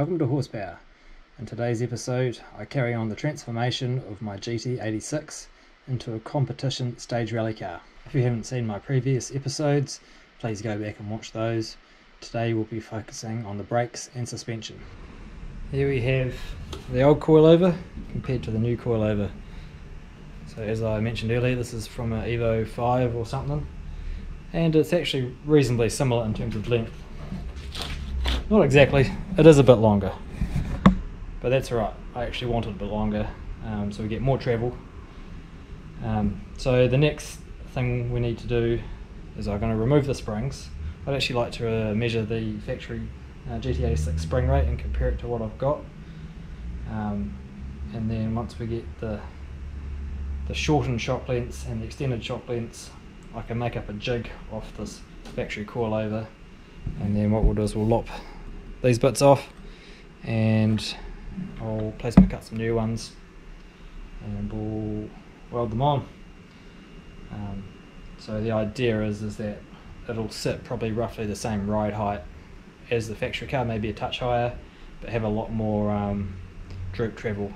Welcome to Hawes Power. In today's episode, I carry on the transformation of my GT86 into a competition stage rally car. If you haven't seen my previous episodes, please go back and watch those. Today we'll be focusing on the brakes and suspension. Here we have the old coilover compared to the new coilover. So as I mentioned earlier, this is from an Evo 5 or something, and it's actually reasonably similar in terms of length. Not exactly, it is a bit longer, but that's alright. I actually want it a bit longer, um, so we get more travel. Um, so the next thing we need to do is I'm going to remove the springs. I'd actually like to uh, measure the factory uh, GT86 spring rate and compare it to what I've got. Um, and then once we get the the shortened shock lengths and the extended shock lengths, I can make up a jig off this factory coilover. And then what we'll do is we'll lop these bits off and I'll place plasma cut some new ones and we'll weld them on. Um, so the idea is is that it'll sit probably roughly the same ride height as the factory car, maybe a touch higher, but have a lot more um, droop travel,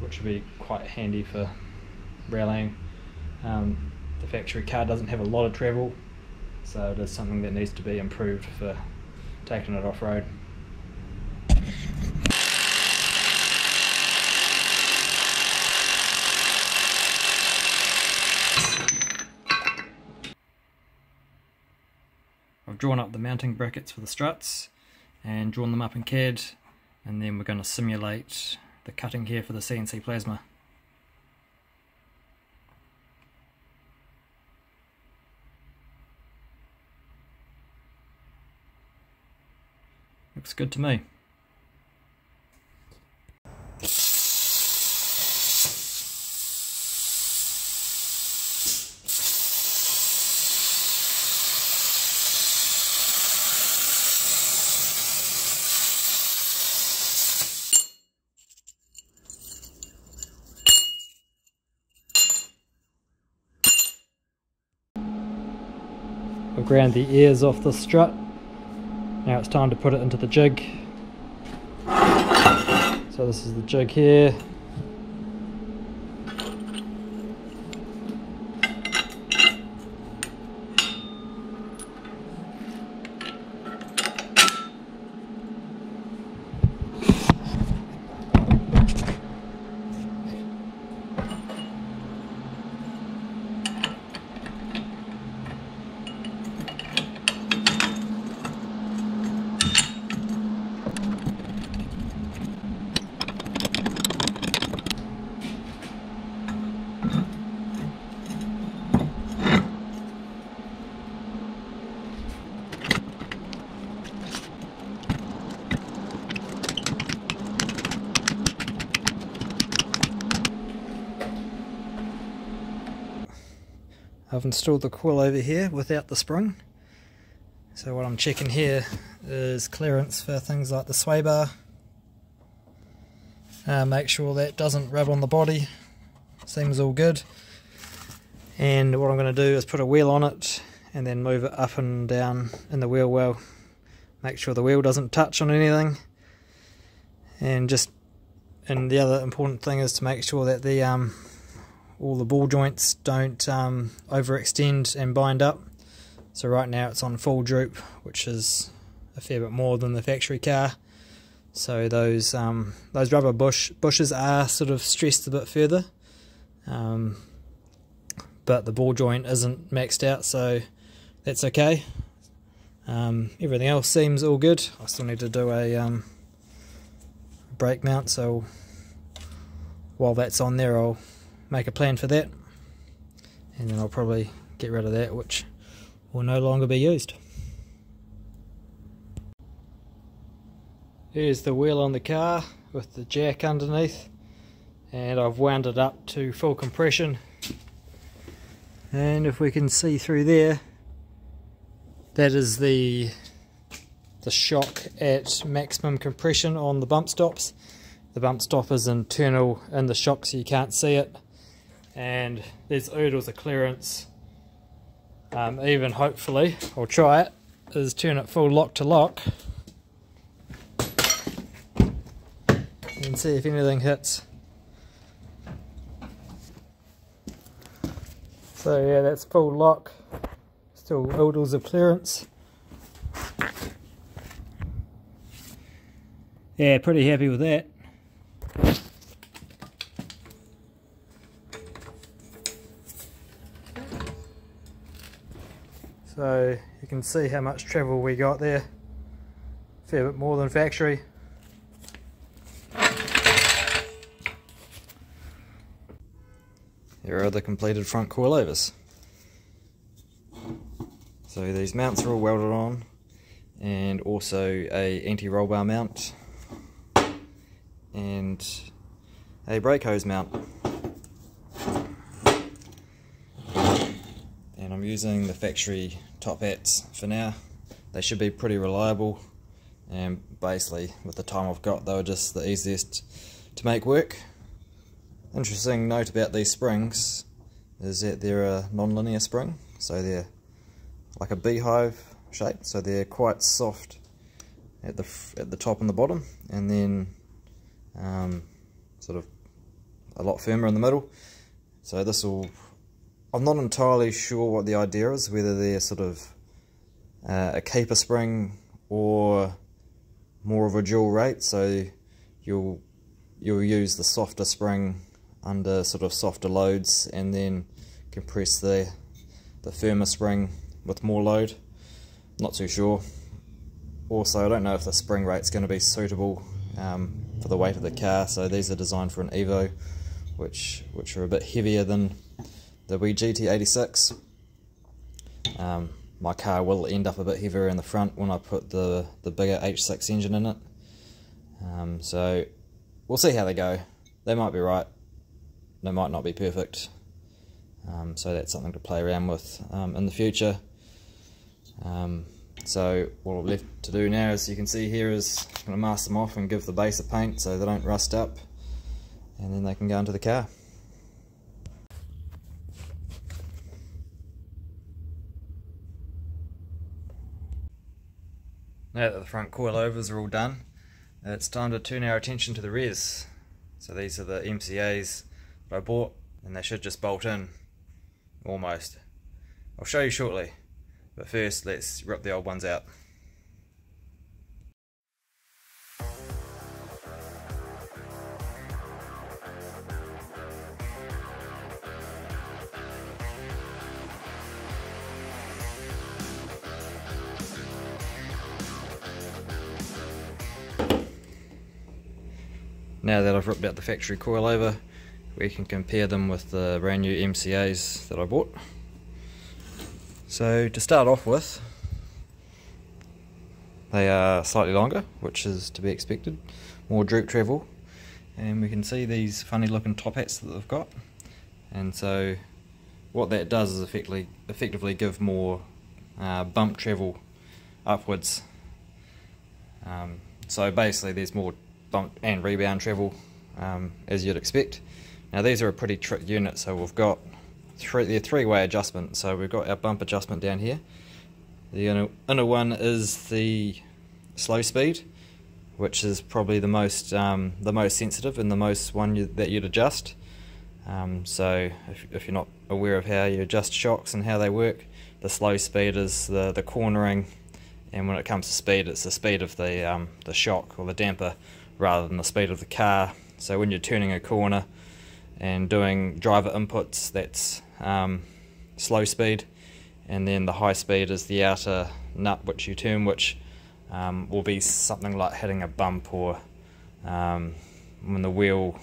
which will be quite handy for rallying. Um, the factory car doesn't have a lot of travel, so it is something that needs to be improved for taking it off drawn up the mounting brackets for the struts and drawn them up in CAD and then we're going to simulate the cutting here for the CNC plasma. Looks good to me. I've ground the ears off the strut. Now it's time to put it into the jig. So this is the jig here. I've installed the coil over here without the spring. So what I'm checking here is clearance for things like the sway bar. Uh, make sure that doesn't rub on the body. Seems all good. And what I'm going to do is put a wheel on it and then move it up and down in the wheel well. Make sure the wheel doesn't touch on anything. And just and the other important thing is to make sure that the um, all the ball joints don't um, overextend and bind up. So right now it's on full droop, which is a fair bit more than the factory car. So those um, those rubber bush bushes are sort of stressed a bit further, um, but the ball joint isn't maxed out, so that's okay. Um, everything else seems all good. I still need to do a um, brake mount, so while that's on there, I'll make a plan for that. And then I'll probably get rid of that which will no longer be used. Here's the wheel on the car with the jack underneath. And I've wound it up to full compression. And if we can see through there that is the the shock at maximum compression on the bump stops. The bump stop is internal in the shock so you can't see it and there's oodles of clearance. Um, even hopefully, I'll try it, is turn it full lock to lock. and see if anything hits. So yeah, that's full lock. Still oodles of clearance. Yeah, pretty happy with that. So you can see how much travel we got there. A Fair bit more than factory. Here are the completed front coilovers. So these mounts are all welded on and also a anti-roll bar mount and a brake hose mount. And I'm using the factory top hats for now. They should be pretty reliable and basically with the time I've got they were just the easiest to make work. Interesting note about these springs is that they're a non-linear spring, so they're like a beehive shape, so they're quite soft at the at the top and the bottom, and then um, sort of a lot firmer in the middle. So this will, I'm not entirely sure what the idea is, whether they're sort of uh, a keeper spring or more of a dual rate, so you'll you'll use the softer spring under sort of softer loads and then compress the, the firmer spring with more load. Not too sure. Also, I don't know if the spring rate's going to be suitable um, for the weight of the car. So these are designed for an Evo, which which are a bit heavier than the wee GT86. Um, my car will end up a bit heavier in the front when I put the, the bigger H6 engine in it. Um, so we'll see how they go. They might be right they might not be perfect. Um, so that's something to play around with um, in the future. Um, so what I've left to do now, as you can see here, is going to mask them off and give the base a paint so they don't rust up. And then they can go into the car. Now that the front coilovers are all done, it's time to turn our attention to the rears. So these are the MCAs that I bought and they should just bolt in almost. I'll show you shortly but first let's rip the old ones out. Now that I've ripped out the factory coilover, we can compare them with the brand new MCAs that I bought. So to start off with, they are slightly longer, which is to be expected, more droop travel, and we can see these funny looking top hats that they've got. And so what that does is effectively, effectively give more uh, bump travel upwards. Um, so basically there's more bump and rebound travel um, as you'd expect. Now these are a pretty trick unit, so we've got three, they're three-way adjustment. So we've got our bump adjustment down here. The inner, inner one is the slow speed, which is probably the most um, the most sensitive and the most one you, that you'd adjust. Um, so if, if, you're not aware of how you adjust shocks and how they work, the slow speed is the, the cornering, and when it comes to speed, it's the speed of the um, the shock or the damper rather than the speed of the car. So when you're turning a corner, and doing driver inputs that's um, slow speed. And then the high speed is the outer nut which you turn which um, will be something like hitting a bump or um, when the wheel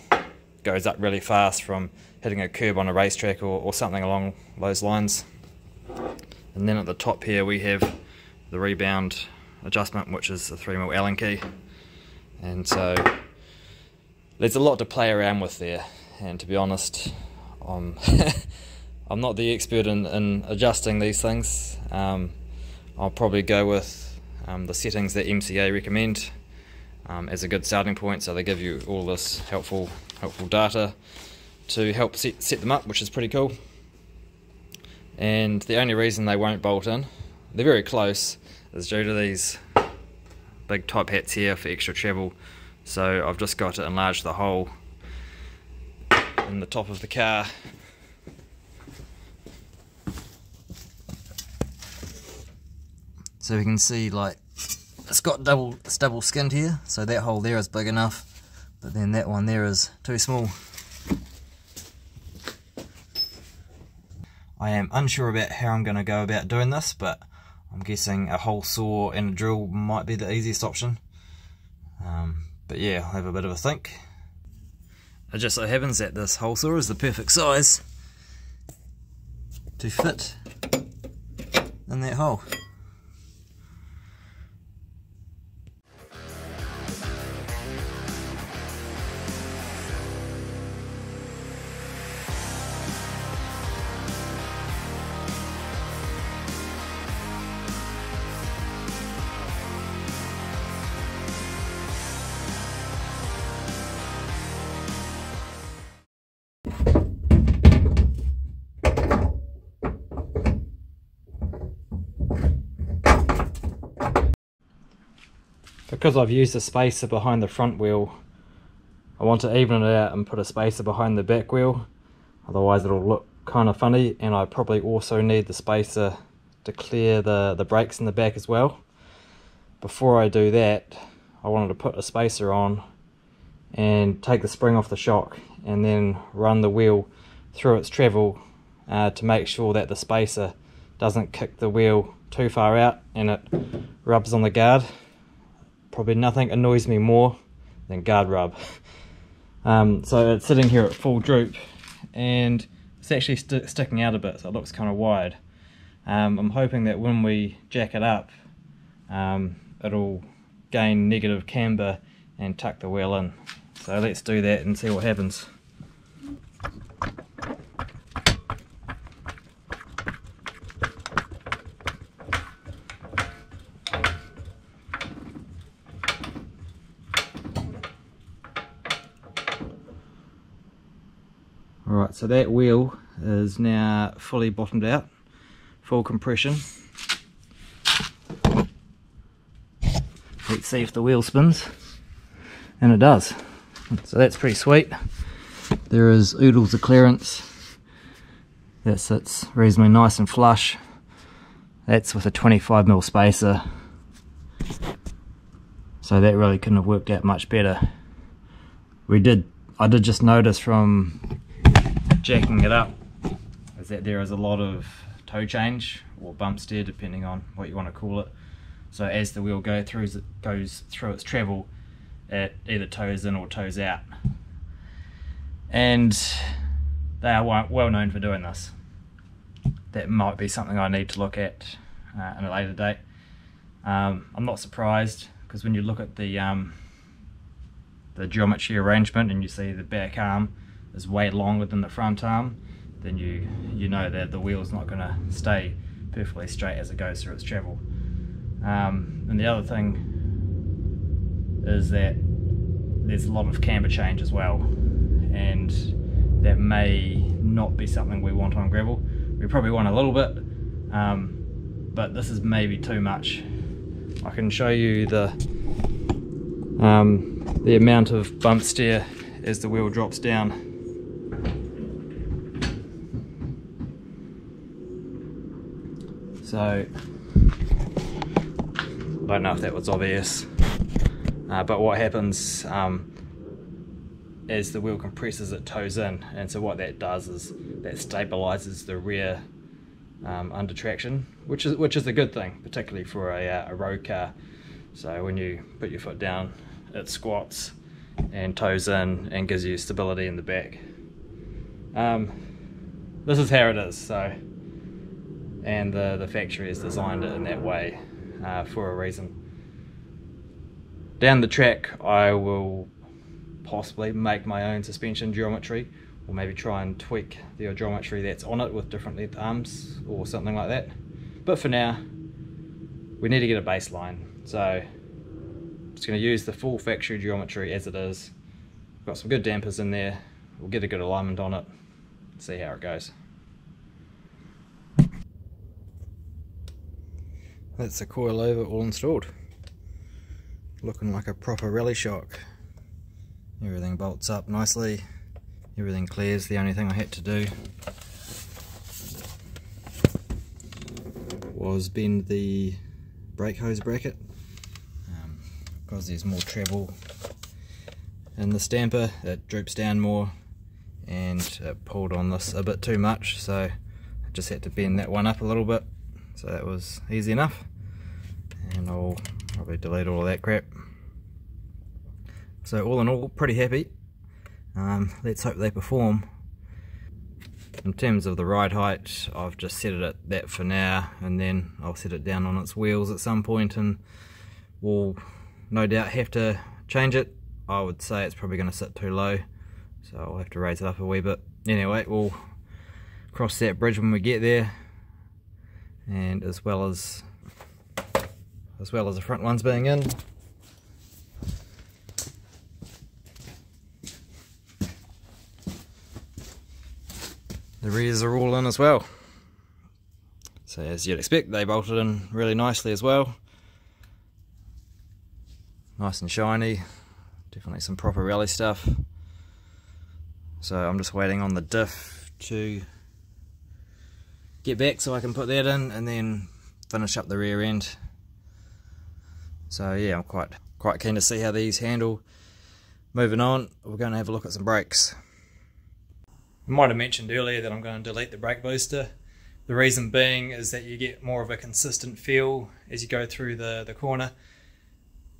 goes up really fast from hitting a curb on a racetrack or, or something along those lines. And then at the top here we have the rebound adjustment which is the 3mm Allen key and so there's a lot to play around with there and to be honest, I'm I'm not the expert in, in adjusting these things. Um, I'll probably go with um, the settings that MCA recommend um, as a good starting point. So they give you all this helpful helpful data to help set, set them up, which is pretty cool. And the only reason they won't bolt in, they're very close, is due to these big top hats here for extra travel. So I've just got to enlarge the hole in the top of the car. So we can see like it's got double it's double skinned here, so that hole there is big enough, but then that one there is too small. I am unsure about how I'm going to go about doing this, but I'm guessing a hole saw and a drill might be the easiest option. Um, but yeah, I'll have a bit of a think. It just so happens that this hole saw is the perfect size to fit in that hole. Because I've used a spacer behind the front wheel I want to even it out and put a spacer behind the back wheel. Otherwise it'll look kind of funny and I probably also need the spacer to clear the the brakes in the back as well. Before I do that I wanted to put a spacer on and take the spring off the shock and then run the wheel through its travel uh, to make sure that the spacer doesn't kick the wheel too far out and it rubs on the guard probably nothing annoys me more than guard rub. Um, so it's sitting here at full droop and it's actually st sticking out a bit so it looks kind of wide. Um, I'm hoping that when we jack it up um, it'll gain negative camber and tuck the wheel in. So let's do that and see what happens. Alright, so that wheel is now fully bottomed out, full compression. Let's see if the wheel spins, and it does. So that's pretty sweet. There is oodles of clearance. That sits reasonably nice and flush. That's with a 25mm spacer. So that really couldn't have worked out much better. We did, I did just notice from jacking it up. Is that there is a lot of toe change or bump steer depending on what you want to call it. So as the wheel go through goes through its travel it either toes in or toes out. And they are well known for doing this. That might be something I need to look at uh, in a later date. Um, I'm not surprised because when you look at the um, the geometry arrangement and you see the back arm is way longer than the front arm, then you you know that the wheel's not going to stay perfectly straight as it goes through its travel. Um, and the other thing is that there's a lot of camber change as well, and that may not be something we want on gravel. We probably want a little bit, um, but this is maybe too much. I can show you the um, the amount of bump steer as the wheel drops down. So, I don't know if that was obvious. Uh, but what happens um, the wheel compresses, it toes in. And so what that does is that stabilizes the rear um, under traction, which is which is a good thing, particularly for a, uh, a road car. So when you put your foot down, it squats and toes in and gives you stability in the back. Um, this is how it is. So and the, the factory has designed it in that way uh, for a reason. Down the track I will possibly make my own suspension geometry or maybe try and tweak the geometry that's on it with different length arms or something like that. But for now, we need to get a baseline. So I'm just going to use the full factory geometry as it is. Got some good dampers in there. We'll get a good alignment on it. See how it goes. That's the coil over all installed. Looking like a proper rally shock. everything bolts up nicely everything clears the only thing I had to do was bend the brake hose bracket um, because there's more travel in the stamper it droops down more and it pulled on this a bit too much so I just had to bend that one up a little bit so that was easy enough and I'll probably delete all of that crap. So all in all pretty happy. Um, let's hope they perform. In terms of the ride height I've just set it at that for now and then I'll set it down on its wheels at some point and we'll no doubt have to change it. I would say it's probably going to sit too low so I'll have to raise it up a wee bit. Anyway we'll cross that bridge when we get there. And as well as as well as the front ones being in. The rears are all in as well. So as you'd expect they bolted in really nicely as well. Nice and shiny. Definitely some proper rally stuff. So I'm just waiting on the diff to get back so I can put that in and then finish up the rear end so yeah I'm quite quite keen to see how these handle. Moving on we're going to have a look at some brakes. I might have mentioned earlier that I'm going to delete the brake booster. The reason being is that you get more of a consistent feel as you go through the, the corner.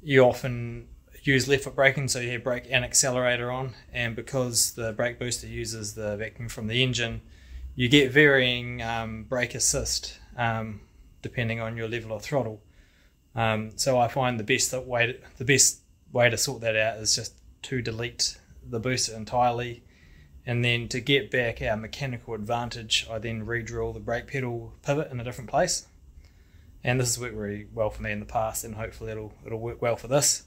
You often use left foot braking, so you have brake and accelerator on, and because the brake booster uses the vacuum from the engine, you get varying um, brake assist um, depending on your level of throttle. Um, so I find the best way to, the best way to sort that out is just to delete the booster entirely, and then to get back our mechanical advantage, I then re-drill the brake pedal pivot in a different place. And this has worked really well for me in the past, and hopefully it'll it'll work well for this.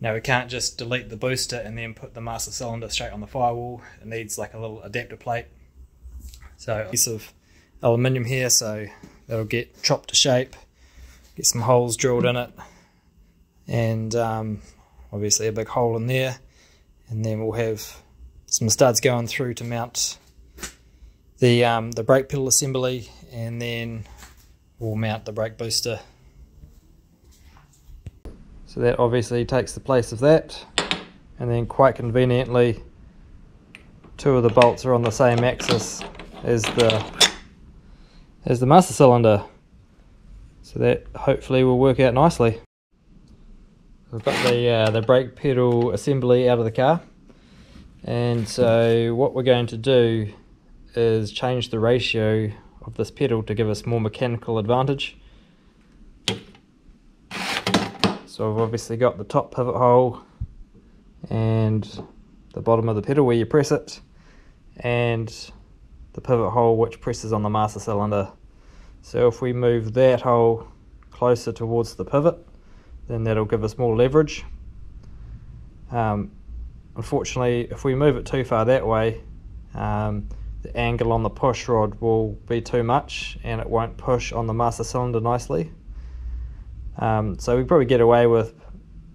Now we can't just delete the booster and then put the master cylinder straight on the firewall. It needs like a little adapter plate. So a piece of aluminium here, so that'll get chopped to shape, get some holes drilled in it, and um, obviously a big hole in there. And then we'll have some studs going through to mount the um, the brake pedal assembly, and then we'll mount the brake booster so that obviously takes the place of that. And then quite conveniently, two of the bolts are on the same axis as the as the master cylinder. So that hopefully will work out nicely. I've got the uh, the brake pedal assembly out of the car. And so what we're going to do is change the ratio of this pedal to give us more mechanical advantage. So I've obviously got the top pivot hole and the bottom of the pedal where you press it and the pivot hole which presses on the master cylinder. So if we move that hole closer towards the pivot then that'll give us more leverage. Um, unfortunately if we move it too far that way um, the angle on the push rod will be too much and it won't push on the master cylinder nicely. Um, so we probably get away with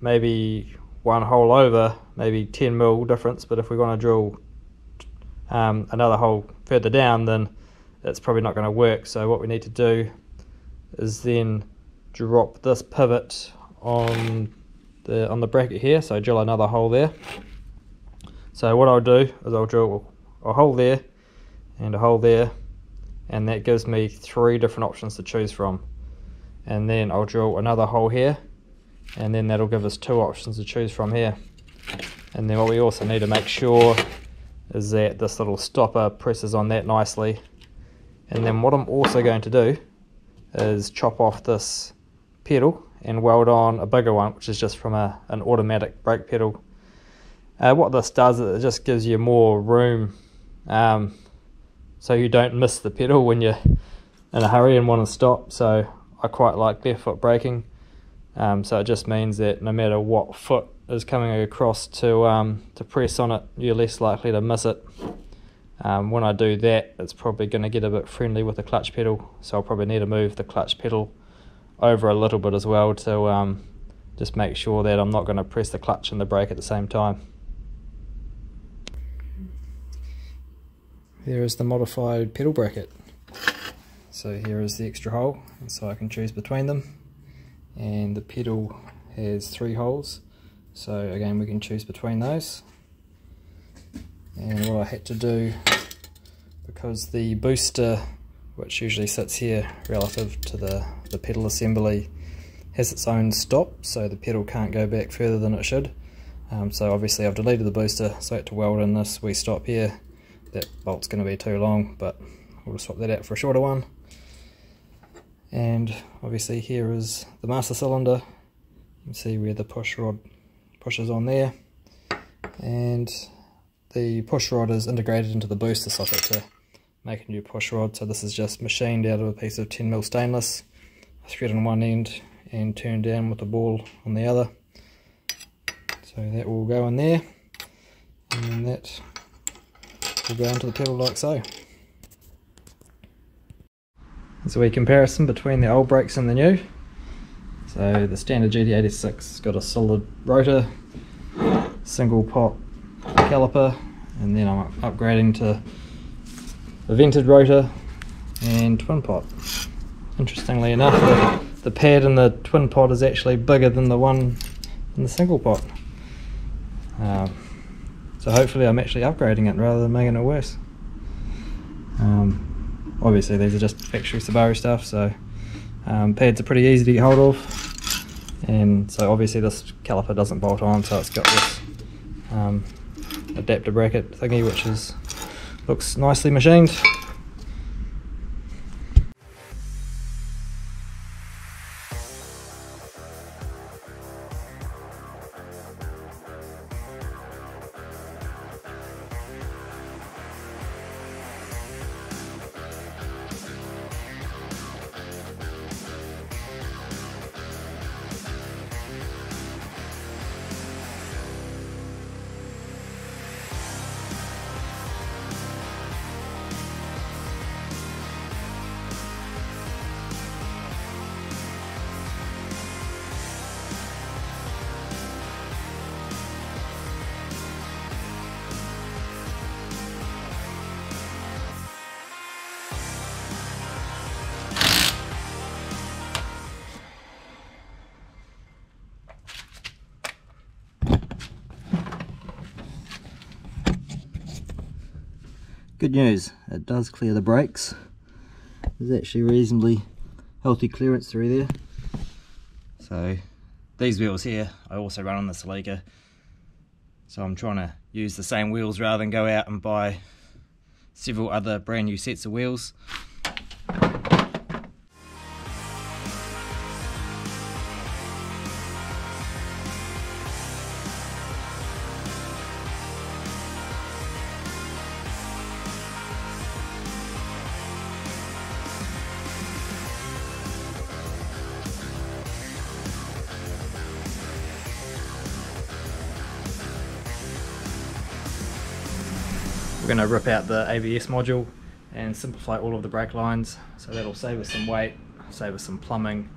maybe one hole over, maybe 10 mil difference, but if we want to drill um, another hole further down, then it's probably not going to work. So what we need to do is then drop this pivot on the on the bracket here, so drill another hole there. So what I'll do is I'll drill a hole there and a hole there, and that gives me three different options to choose from and then I'll drill another hole here and then that'll give us two options to choose from here and then what we also need to make sure is that this little stopper presses on that nicely and then what I'm also going to do is chop off this pedal and weld on a bigger one which is just from a, an automatic brake pedal uh, what this does is it just gives you more room um, so you don't miss the pedal when you're in a hurry and want to stop so I quite like left foot braking. Um, so it just means that no matter what foot is coming across to um, to press on it, you're less likely to miss it. Um, when I do that, it's probably going to get a bit friendly with the clutch pedal, so I'll probably need to move the clutch pedal over a little bit as well to um, just make sure that I'm not going to press the clutch and the brake at the same time. There is the modified pedal bracket. So here is the extra hole, so I can choose between them. And the pedal has three holes, so again we can choose between those. And what I had to do, because the booster, which usually sits here relative to the, the pedal assembly, has its own stop, so the pedal can't go back further than it should. Um, so obviously I've deleted the booster, so I had to weld in this wee stop here. That bolt's going to be too long, but we'll swap that out for a shorter one. And obviously here is the master cylinder. You can see where the push rod pushes on there. And the push rod is integrated into the booster socket to make a new push rod. So this is just machined out of a piece of 10mm stainless, thread on one end and turned down with the ball on the other. So that will go in there and that will go into the pedal like so. There's a comparison between the old brakes and the new. So the standard GT86 has got a solid rotor, single pot caliper, and then I'm upgrading to a vented rotor and twin pot. Interestingly enough, the, the pad in the twin pot is actually bigger than the one in the single pot. Um, so hopefully I'm actually upgrading it rather than making it worse. Um, obviously these are just factory Subaru stuff, so um, pads are pretty easy to get hold of. And so obviously this caliper doesn't bolt on, so it's got this um, adapter bracket thingy, which is looks nicely machined. Good news, it does clear the brakes. There's actually reasonably healthy clearance through there. So these wheels here, I also run on the Celica. So I'm trying to use the same wheels rather than go out and buy several other brand new sets of wheels. Rip out the ABS module and simplify all of the brake lines. So that'll save us some weight, save us some plumbing.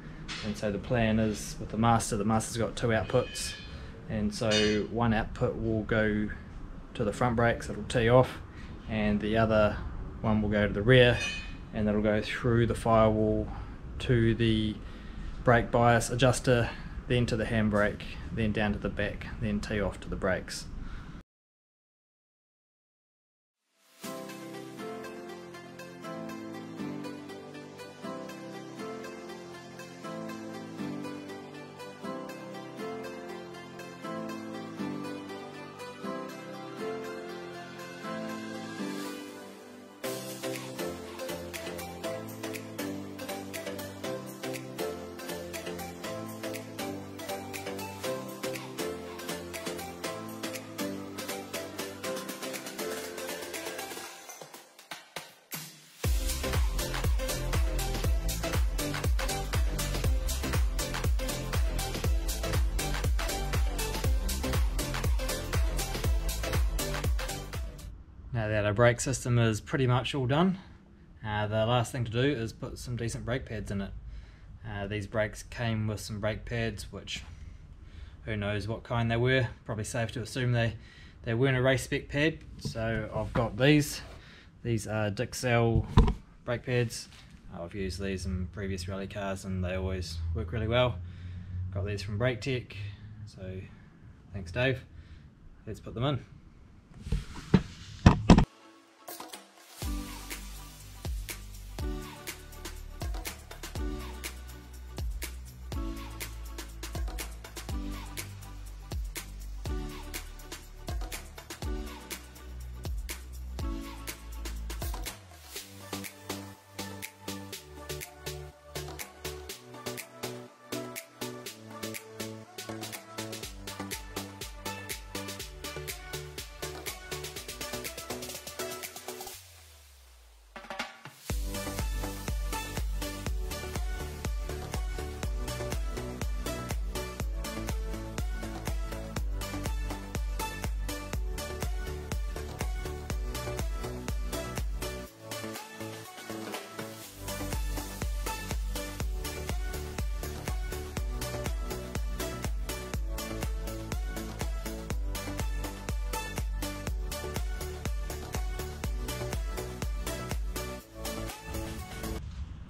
And so the plan is with the master, the master's got two outputs. And so one output will go to the front brakes, it'll tee off and the other one will go to the rear and that'll go through the firewall to the brake bias adjuster then to the handbrake then down to the back then tee off to the brakes that our brake system is pretty much all done, uh, the last thing to do is put some decent brake pads in it. Uh, these brakes came with some brake pads which who knows what kind they were, probably safe to assume they, they weren't a race spec pad, so I've got these. These are Dixcel brake pads. I've used these in previous rally cars and they always work really well. Got these from BrakeTech, so thanks Dave. Let's put them in.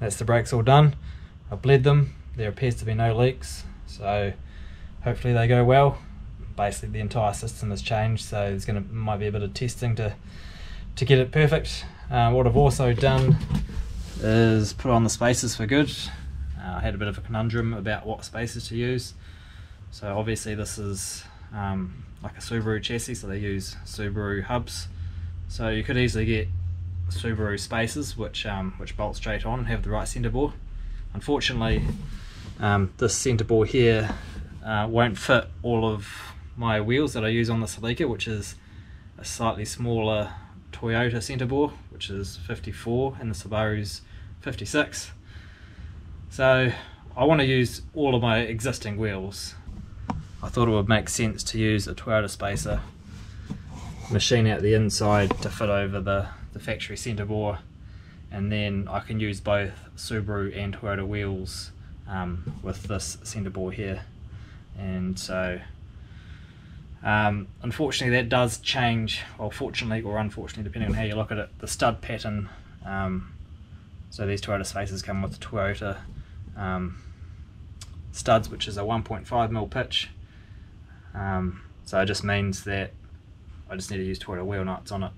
That's the brakes all done. I've bled them. There appears to be no leaks, so hopefully they go well. Basically, the entire system has changed, so there's gonna might be a bit of testing to to get it perfect. Uh, what I've also done is put on the spacers for good. Uh, I had a bit of a conundrum about what spacers to use. So obviously this is um, like a Subaru chassis, so they use Subaru hubs. So you could easily get Subaru spacers which um, which bolt straight on and have the right centre bore. Unfortunately um, this centre bore here uh, won't fit all of my wheels that I use on the Celica which is a slightly smaller Toyota centre bore which is 54 and the Subaru's 56. So I want to use all of my existing wheels. I thought it would make sense to use a Toyota spacer machine out the inside to fit over the the factory centre bore and then I can use both Subaru and Toyota wheels um, with this centre bore here. And so um, unfortunately that does change well fortunately or unfortunately depending on how you look at it the stud pattern um, so these Toyota spacers come with Toyota um, studs which is a 1.5 mil pitch. Um, so it just means that I just need to use Toyota wheel nuts on it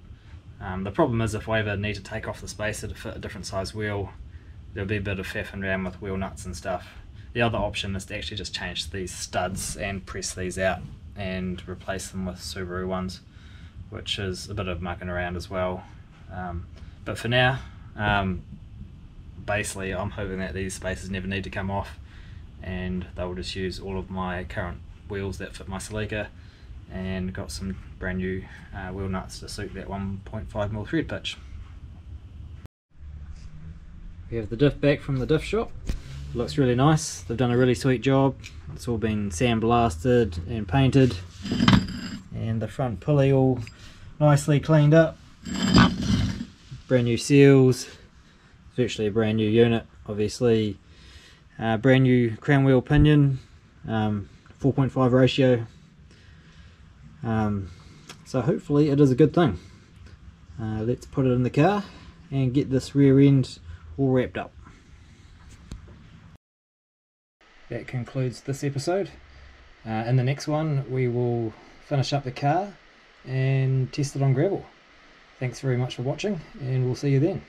um, the problem is if I ever need to take off the spacer to fit a different size wheel, there'll be a bit of faff and around with wheel nuts and stuff. The other option is to actually just change these studs and press these out and replace them with Subaru ones, which is a bit of mucking around as well. Um, but for now, um, basically I'm hoping that these spacers never need to come off and they will just use all of my current wheels that fit my Celica and got some brand new uh, wheel nuts to suit that 1.5mm thread pitch. We have the diff back from the diff shop. It looks really nice. They've done a really sweet job. It's all been sandblasted and painted. And the front pulley all nicely cleaned up. Brand new seals. Virtually a brand new unit. Obviously, uh, brand new crown wheel pinion. Um, 4.5 ratio um, so hopefully it is a good thing. Uh, let's put it in the car and get this rear end all wrapped up. That concludes this episode. Uh, in the next one we will finish up the car and test it on gravel. Thanks very much for watching and we'll see you then.